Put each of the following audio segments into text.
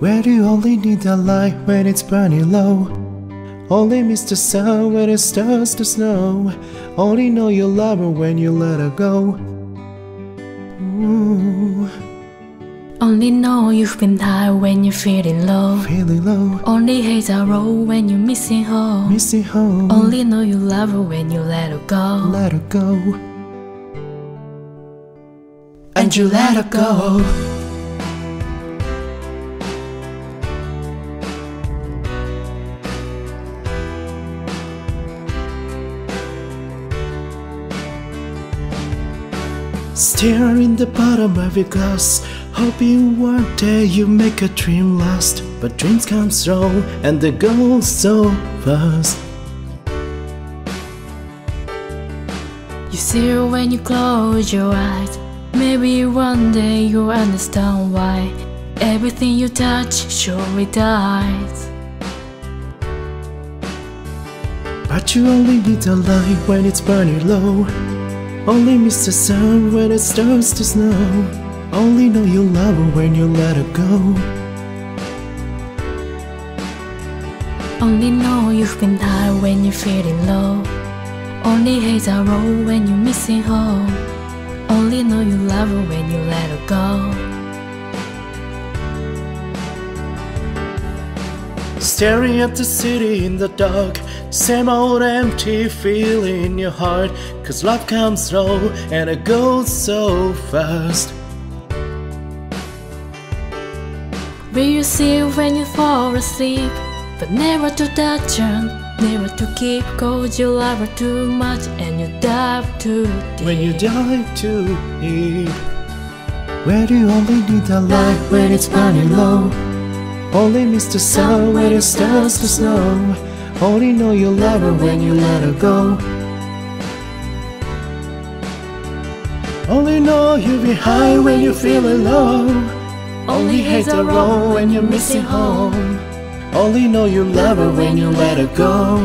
Where do you only need the light when it's burning low. Only miss the sun when it starts to snow. Only know you love her when you let her go. Ooh, Only know you've been high when you're feeling low. feeling low, Only hate a road when you're missing home. missing home. Only know you love her when you let her go. let her go. And you let her go. Staring in the bottom of your glass, hoping one day you make a dream last. But dreams come slow and they go so fast. You see her when you close your eyes. Maybe one day you'll understand why everything you touch surely dies. But you only need the light when it's burning low. Only miss the sun when it starts to snow. Only know you love her when you let her go. Only know you've been high when you're feeling low. Only hate a road when you're missing home. Only know you love her when you let her go. Staring at the city in the dark. Same old empty feeling in your heart. Cause love comes slow and it goes so fast. Will you see when you fall asleep? But never to touch her, never to keep. Cause you love her too much and you dive too deep. When you dive too deep. Where do you only need the light when it's burning low? Only the sun when it starts to snow. Only know you love her when you let her go. Only know you'll be high when you feel alone. Only hate the road when you're missing home. Only know you love her when you let her go.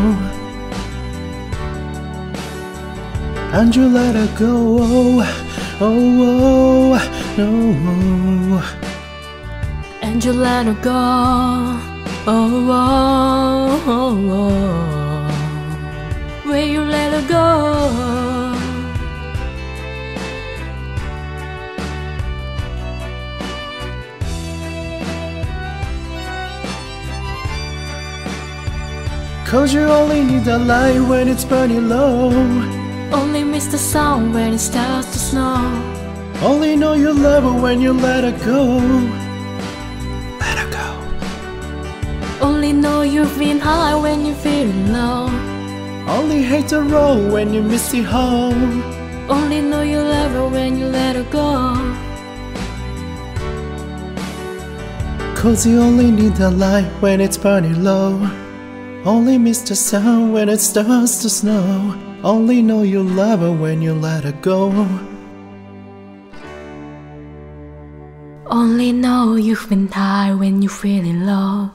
And you let her go. Oh, oh, oh no. And you let her go. Oh, oh, oh, oh. Will you let her go? Cause you only need the light when it's burning low. Only miss the sun when it starts to snow. Only know you love her when you let her go. Only know you've been high when you're feeling low. Only hate the road when you miss it home. Only know you love her when you let her go. Cause you only need the light when it's burning low. Only miss the sun when it starts to snow. Only know you love her when you let her go. Only know you've been high when you're feeling low.